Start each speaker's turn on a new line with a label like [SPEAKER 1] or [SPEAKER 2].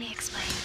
[SPEAKER 1] me explain.